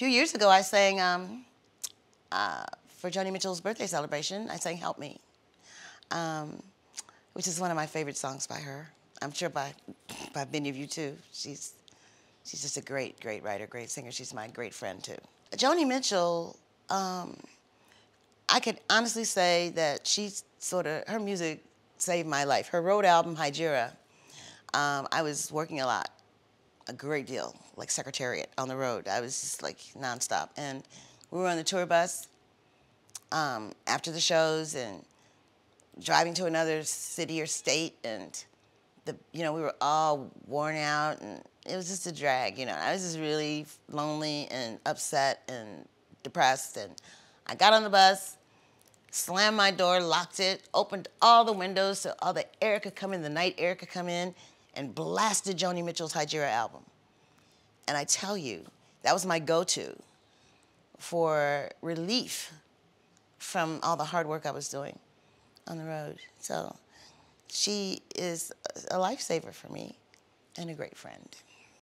few years ago, I sang um, uh, for Joni Mitchell's birthday celebration. I sang "Help Me," um, which is one of my favorite songs by her. I'm sure by by many of you too. She's she's just a great, great writer, great singer. She's my great friend too. Joni Mitchell. Um, I could honestly say that she's sort of her music saved my life. Her road album, Hejira. Um, I was working a lot, a great deal, like secretariat on the road. I was just like nonstop, and we were on the tour bus um, after the shows and driving to another city or state, and the you know we were all worn out, and it was just a drag. You know, I was just really lonely and upset and depressed, and I got on the bus slammed my door, locked it, opened all the windows so all the air could come in, the night air could come in, and blasted Joni Mitchell's Hejira album. And I tell you, that was my go-to for relief from all the hard work I was doing on the road. So she is a lifesaver for me and a great friend.